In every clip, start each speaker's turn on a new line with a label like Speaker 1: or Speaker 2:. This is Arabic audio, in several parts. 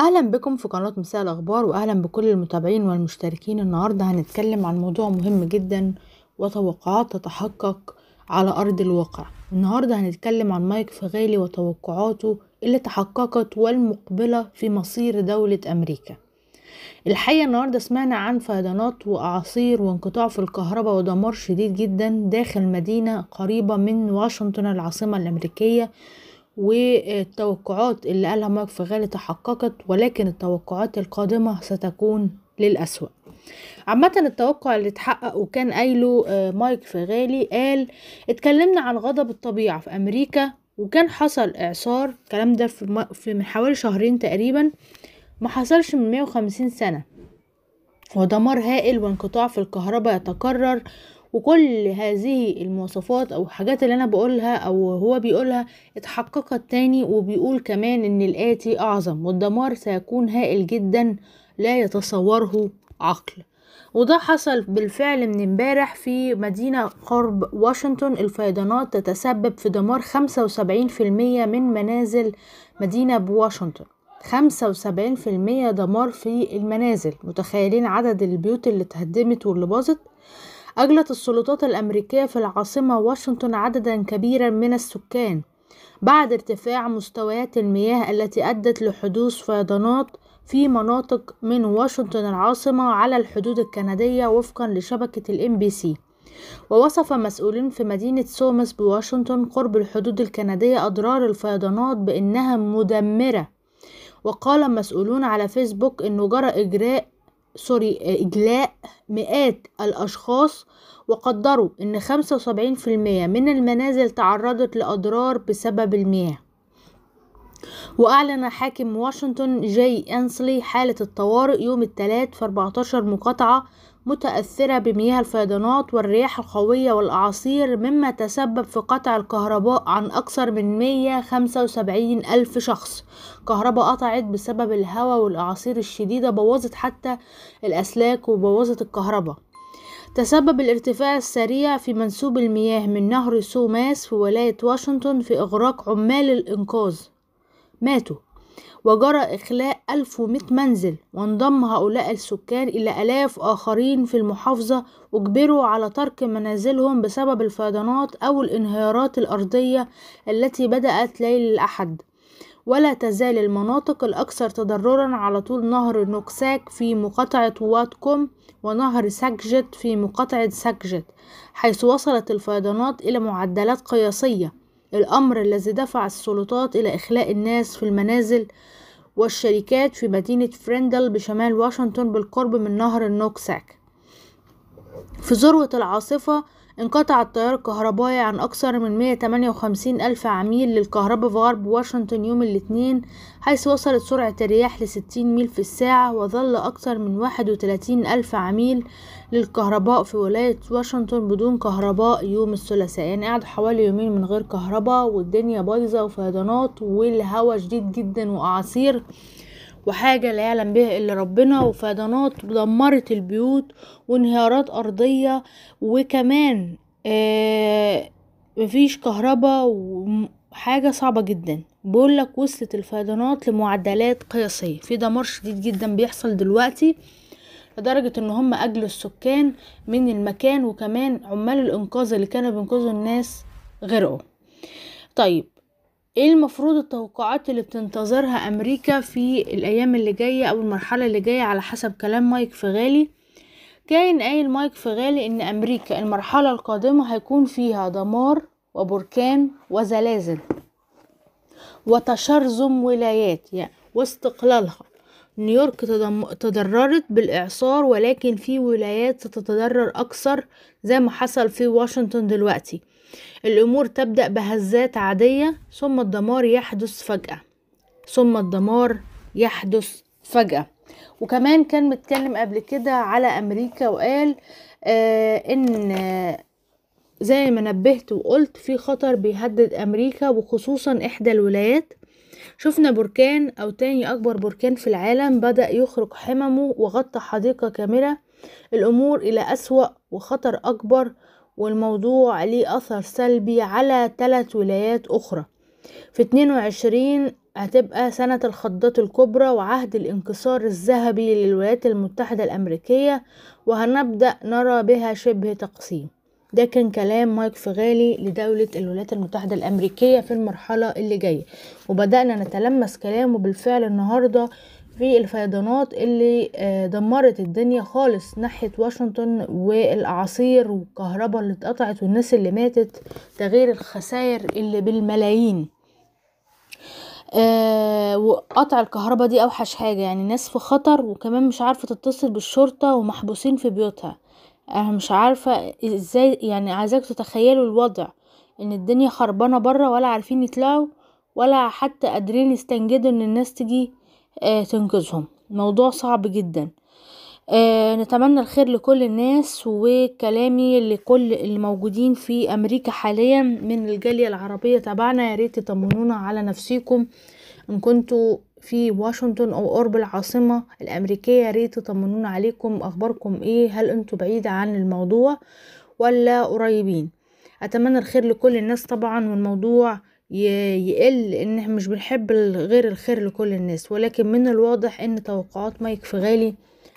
Speaker 1: أهلا بكم في قناة مساء الأخبار واهلا بكل المتابعين والمشتركين. النهاردة هنتكلم عن موضوع مهم جدا وتوقعات تتحقق على أرض الواقع. النهاردة هنتكلم عن مايك فغالي وتوقعاته اللي تحققت والمقبلة في مصير دولة أمريكا. الحقيقة النهاردة سمعنا عن فيضانات وأعاصير وانقطاع في الكهرباء ودمار شديد جدا داخل مدينة قريبة من واشنطن العاصمة الأمريكية. والتوقعات اللي قالها مايك فغالي تحققت ولكن التوقعات القادمة ستكون للأسوأ. عامة التوقع اللي اتحقق وكان قايله مايك فغالي قال اتكلمنا عن غضب الطبيعة في أمريكا وكان حصل إعصار. الكلام ده في من حوالي شهرين تقريبا. ما حصلش من 150 سنة. ودمار هائل وانقطاع في الكهرباء يتكرر. وكل هذه المواصفات أو الحاجات اللي أنا بقولها أو هو بيقولها اتحققت تاني وبيقول كمان إن الاتي أعظم والدمار سيكون هائل جدا لا يتصوره عقل. وده حصل بالفعل من امبارح في مدينة قرب واشنطن. الفيضانات تتسبب في دمار خمسة وسبعين في المية من منازل مدينة بواشنطن. خمسة وسبعين في المية دمار في المنازل. متخيلين عدد البيوت اللي اتهدمت واللي باظت؟ أجلت السلطات الأمريكية في العاصمة واشنطن عددا كبيرا من السكان. بعد ارتفاع مستويات المياه التي أدت لحدوث فيضانات في مناطق من واشنطن العاصمة على الحدود الكندية وفقا لشبكة ال NBC ووصف مسؤولين في مدينة سومس بواشنطن قرب الحدود الكندية أضرار الفيضانات بأنها مدمرة. وقال مسؤولون على فيسبوك أنه جرى إجراء سوري إجلاء مئات الأشخاص وقدروا أن 75% من المنازل تعرضت لأضرار بسبب المياه. وأعلن حاكم واشنطن جاي أنسلي حالة الطوارئ يوم الثلاث في 14 مقاطعة متأثرة بمياه الفيضانات والرياح القوية والأعاصير مما تسبب في قطع الكهرباء عن أكثر من 175 ألف شخص. كهرباء قطعت بسبب الهواء والأعاصير الشديدة بوظت حتى الأسلاك وبوظت الكهرباء. تسبب الارتفاع السريع في منسوب المياه من نهر سوماس في ولاية واشنطن في إغراق عمال الإنقاذ. ماتوا وجرى إخلاء 1100 منزل وانضم هؤلاء السكان إلى آلاف آخرين في المحافظة أجبروا على ترك منازلهم بسبب الفيضانات أو الانهيارات الأرضية التي بدأت ليل الأحد. ولا تزال المناطق الأكثر تضررا على طول نهر نوكساك في مقاطعة واتكوم ونهر ساكجت في مقاطعة ساكجت حيث وصلت الفيضانات إلى معدلات قياسية. الأمر الذي دفع السلطات إلى إخلاء الناس في المنازل والشركات في مدينة فيرنديل بشمال واشنطن بالقرب من نهر النوكساك. في ذروة العاصفة انقطع التيار الكهربائي عن أكثر من 158 ألف عميل للكهرباء في غرب واشنطن يوم الاثنين حيث وصلت سرعة الرياح لستين ميل في الساعة وظل أكثر من 31 ألف عميل للكهرباء في ولاية واشنطن بدون كهرباء يوم الثلاثاء. يعني قعد حوالي يومين من غير كهرباء والدنيا بايظة وفيضانات والهواء شديد جدا وأعاصير. وحاجة لا يعلم بها إلا ربنا وفيضانات دمرت البيوت وانهيارات أرضية وكمان آه مفيش كهرباء وحاجة صعبة جدا. بقول لك وصلت الفيضانات لمعدلات قياسية. في دمار شديد جدا بيحصل دلوقتي لدرجة إن هم أجلوا السكان من المكان وكمان عمال الإنقاذ اللي كانوا بينقذوا الناس غرقوا. طيب إيه المفروض التوقعات اللي بتنتظرها أمريكا في الأيام اللي جاية أو المرحلة اللي جاية على حسب كلام مايك فغالي كان قايل مايك فغالي إن أمريكا المرحلة القادمة هيكون فيها دمار وبركان وزلازل وتشرذم ولايات يعني واستقلالها. نيويورك تضررت بالإعصار ولكن في ولايات ستتضرر أكثر زي ما حصل في واشنطن دلوقتي. الأمور تبدأ بهزات عادية ثم الدمار يحدث فجأة. ثم الدمار يحدث فجأة. وكمان كان متكلم قبل كده على أمريكا وقال آه إن آه زي ما نبهت وقلت في خطر بيهدد أمريكا وخصوصا إحدى الولايات. شفنا بركان أو تاني أكبر بركان في العالم بدأ يخرج حممه وغطى حديقة كاملة. الأمور إلى أسوأ وخطر أكبر والموضوع ليه أثر سلبي على ثلاث ولايات أخرى. في 22 هتبقى سنة الخضات الكبرى وعهد الانكسار الذهبي للولايات المتحدة الأمريكية وهنبدأ نرى بها شبه تقسيم. ده كان كلام مايك فغالي لدولة الولايات المتحدة الأمريكية في المرحلة اللي جاية. وبدأنا نتلمس كلامه بالفعل النهاردة في الفيضانات اللي دمرت الدنيا خالص ناحية واشنطن والأعاصير والكهرباء اللي اتقطعت والناس اللي ماتت تغير الخسائر اللي بالملايين. آه وقطع الكهرباء دي أوحش حاجة يعني ناس في خطر وكمان مش عارفة تتصل بالشرطة ومحبوسين في بيوتها. أنا مش عارفة إزاي يعني عايزاك تتخيلوا الوضع إن الدنيا خربانة برا ولا عارفين يطلعوا ولا حتى قادرين يستنجدوا إن الناس تجي آه تنقذهم. موضوع صعب جدا. آه نتمنى الخير لكل الناس وكلامي لكل اللي موجودين في أمريكا حاليا من الجالية العربية تبعنا. يا ريت تطمنونا على نفسيكم. إن كنتوا في واشنطن أو قرب العاصمة الأمريكية يا ريت تطمنونا عليكم. أخباركم إيه؟ هل أنتوا بعيدة عن الموضوع ولا قريبين؟ أتمنى الخير لكل الناس طبعا. والموضوع يقل إن إحنا مش بنحب غير الخير لكل الناس. ولكن من الواضح إن توقعات مايك فغالي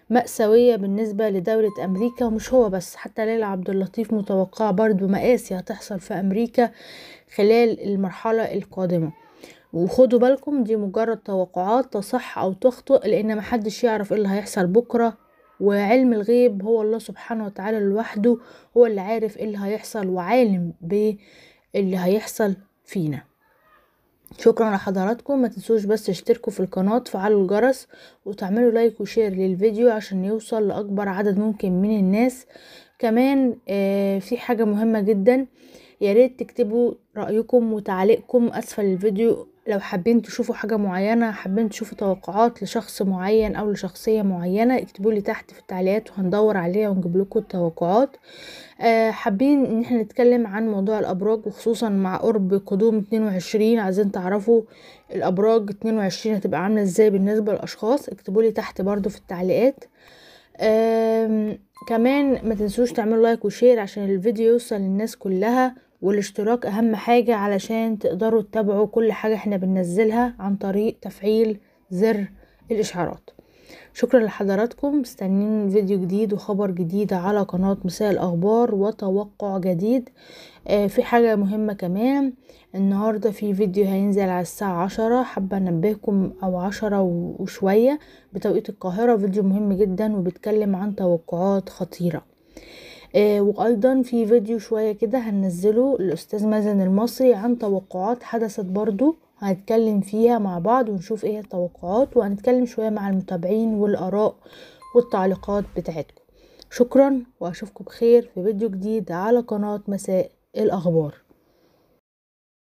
Speaker 1: مأساوية بالنسبة لدولة أمريكا ومش هو بس حتى ليلى عبد اللطيف متوقعة برضو مآسي هتحصل في أمريكا خلال المرحلة القادمة. وخدوا بالكم دي مجرد توقعات تصح أو تخطئ لأن محدش يعرف إيه اللي هيحصل بكرة. وعلم الغيب هو الله سبحانه وتعالى لوحده هو اللي عارف إيه اللي هيحصل وعالم باللي هيحصل. فينا. شكرا لحضراتكم ما تنسوش بس تشتركوا في القناة تفعلوا الجرس وتعملوا like و share للفيديو عشان يوصل لأكبر عدد ممكن من الناس. كمان آه في حاجة مهمة جدا يا ريت تكتبوا رأيكم وتعليقكم أسفل الفيديو لو حابين تشوفوا حاجة معينة حابين تشوفوا توقعات لشخص معين أو لشخصية معينة اكتبوا لي تحت في التعليقات وهندور عليها ونجيب لكم التوقعات. أه حابين إن إحنا نتكلم عن موضوع الأبراج وخصوصا مع قرب قدوم 22 عايزين تعرفوا الأبراج 22 هتبقى عاملة إزاي بالنسبة للأشخاص اكتبوا لي تحت برضو في التعليقات. كمان ما تنسوش تعملوا like و share عشان الفيديو يوصل للناس كلها. والاشتراك أهم حاجة علشان تقدروا تتابعوا كل حاجة إحنا بننزلها عن طريق تفعيل زر الإشعارات. شكرا لحضراتكم. مستنين فيديو جديد وخبر جديد على قناة مساء الأخبار وتوقع جديد. آه في حاجة مهمة كمان النهاردة في فيديو هينزل على الساعة عشرة. حابة أنبهكم أو عشرة وشوية بتوقيت القاهرة. فيديو مهم جدا وبيتكلم عن توقعات خطيرة. وأيضا في فيديو شوية كده هننزله الاستاذ مازن المصري عن توقعات حدثت برضو هنتكلم فيها مع بعض ونشوف إيه التوقعات وهنتكلم شوية مع المتابعين والآراء والتعليقات بتاعتكم. شكرا وأشوفكم بخير في فيديو جديد على قناة مساء الأخبار.